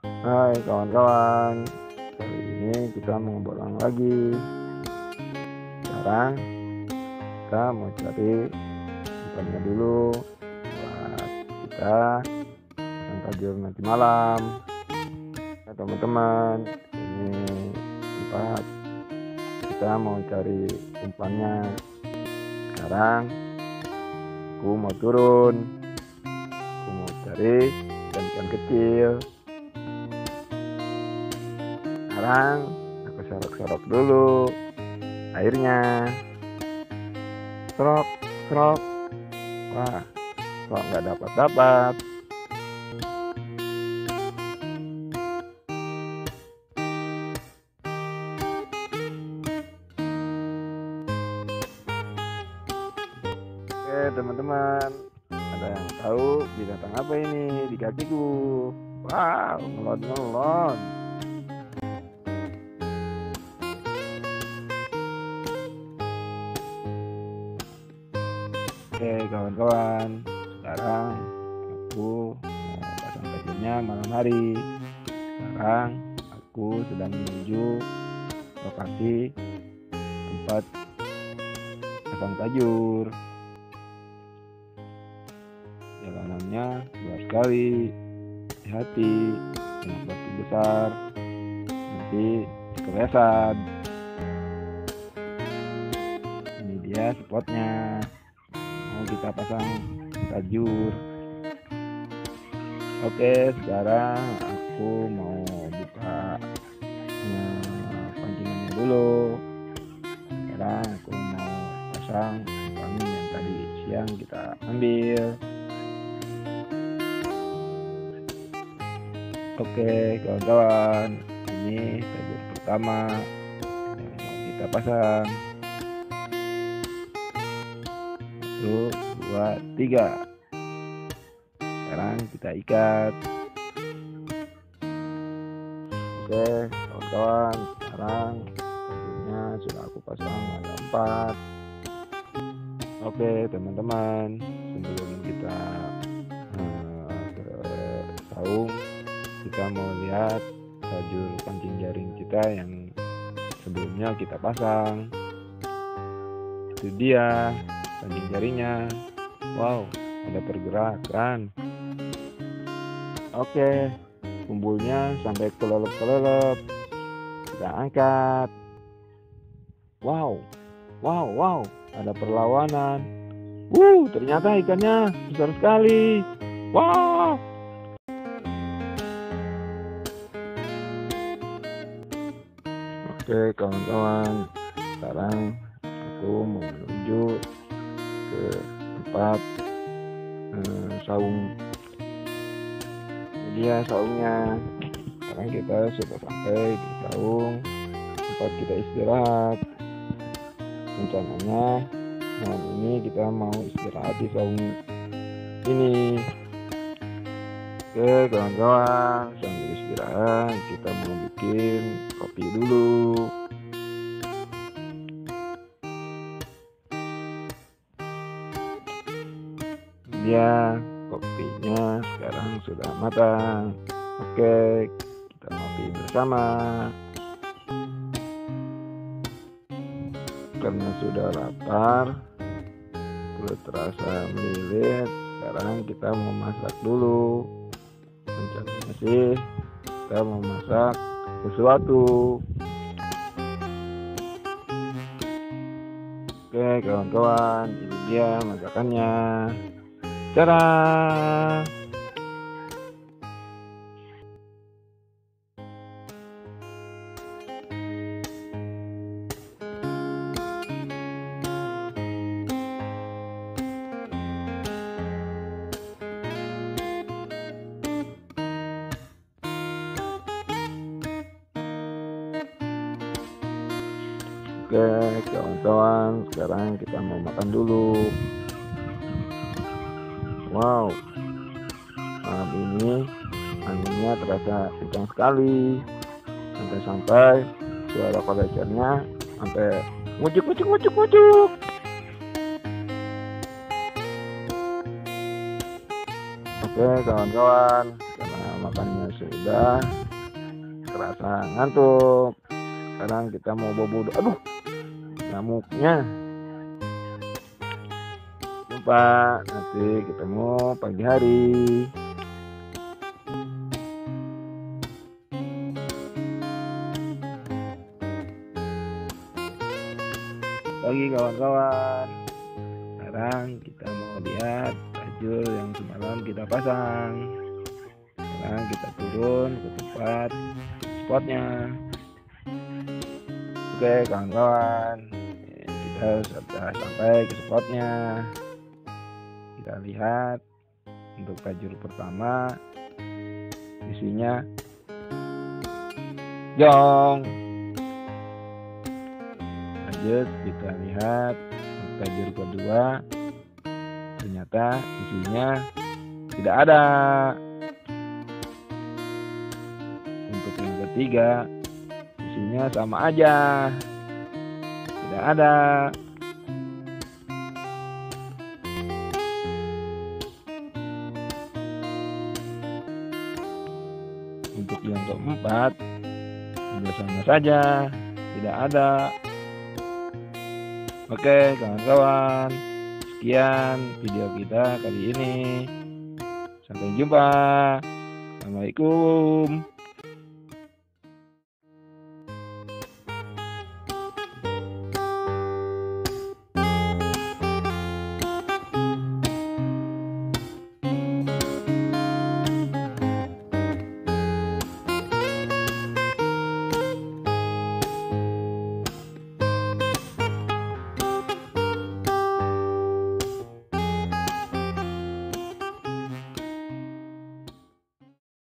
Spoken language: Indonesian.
Hai kawan-kawan, kali ini kita mau bolang lagi. Sekarang kita mau cari umpannya dulu buat kita yang tajur nanti malam. Ya, teman-teman, ini tempat kita mau cari umpannya. Sekarang aku mau turun, aku mau cari ikan-ikan kecil sekarang aku serok-serok dulu. Airnya. Serok serok wah kok nggak dapat dapat oke teman-teman. Ada yang tahu binatang apa ini? Di kakiku wow ngelon ngelon Oke kawan-kawan, sekarang aku mau pasang tajamnya malam hari. Sekarang aku sedang menuju lokasi tempat pasang tajur. Jalanannya luas sekali, hati-hati, banyak batu besar, nanti kelesan. Ini dia spotnya kita pasang tajur. Oke sekarang aku mau buka eh, pancingannya dulu. Sekarang aku mau pasang umpan yang tadi siang kita ambil. Oke kawan-kawan ini tajur pertama kita pasang satu dua tiga. Sekarang kita ikat. Oke kawan-kawan sekarang tentunya sudah aku pasang ada empat. Oke teman-teman sebelum kita uh, saung kita mau lihat tajur pancing jaring kita yang sebelumnya kita pasang. Itu dia pancing jaringnya wow ada pergerakan. Oke kumpulnya sampai kelelep-kelelep. Kita angkat. Wow wow wow ada perlawanan. Wuh, ternyata ikannya besar sekali. Wow oke kawan-kawan sekarang aku mau menuju ke tempat eh, saung. Ini dia saungnya sekarang kita sudah sampai di saung. Tempat kita istirahat. Rencananya malam ini kita mau istirahat di saung ini. Oke kawan-kawan sambil istirahat kita mau bikin kopi dulu dia kopinya sekarang sudah matang. Oke kita ngopi bersama. Karena sudah lapar perut terasa melilit sekarang kita mau masak dulu. Rencananya sih kita mau masak sesuatu. Oke kawan-kawan ini dia masakannya cara Oke kawan-kawan sekarang kita mau makan dulu Wow. Malam ini anginnya terasa kencang sekali. Sampai-sampai suara kolecernya sampai ngucuk ngucuk ngucuk ngucuk. Oke kawan-kawan karena makannya sudah kerasa ngantuk sekarang kita mau bobo aduh nyamuknya jumpa. Nanti ketemu pagi hari. Pagi kawan-kawan sekarang kita mau lihat tajur yang semalam kita pasang. Sekarang kita turun ke tempat spotnya. Oke kawan-kawan kita sudah sampai ke spotnya kita lihat untuk tajur pertama. Isinya jong. Lanjut kita lihat tajur kedua. Ternyata isinya tidak ada. Untuk yang ketiga isinya sama aja. Tidak ada keempat biasanya saja. Tidak ada. Oke kawan-kawan. Sekian video kita kali ini. Sampai jumpa. Assalamualaikum